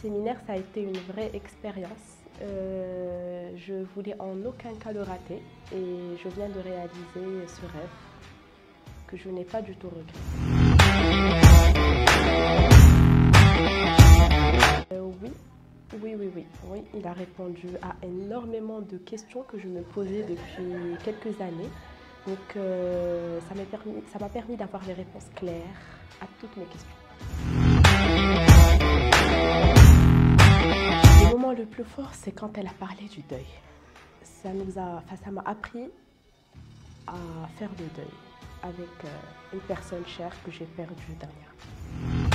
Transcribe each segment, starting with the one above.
séminaire, ça a été une vraie expérience. Euh, je voulais en aucun cas le rater et je viens de réaliser ce rêve que je n'ai pas du tout regretté. Euh, oui, oui, oui, oui. Il a répondu à énormément de questions que je me posais depuis quelques années. Donc euh, ça m'a permis, permis d'avoir des réponses claires à toutes mes questions. Le plus fort, c'est quand elle a parlé du deuil. Ça nous a, enfin, ça m'a appris à faire le deuil avec euh, une personne chère que j'ai perdue dernièrement.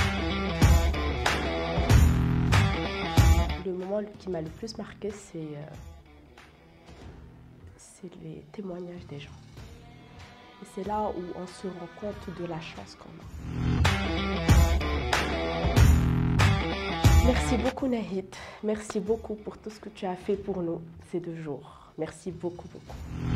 Le moment qui m'a le plus marqué, c'est euh, c'est les témoignages des gens. Et c'est là où on se rend compte de la chance qu'on a. Merci beaucoup Nahid. Merci beaucoup pour tout ce que tu as fait pour nous ces deux jours. Merci beaucoup, beaucoup.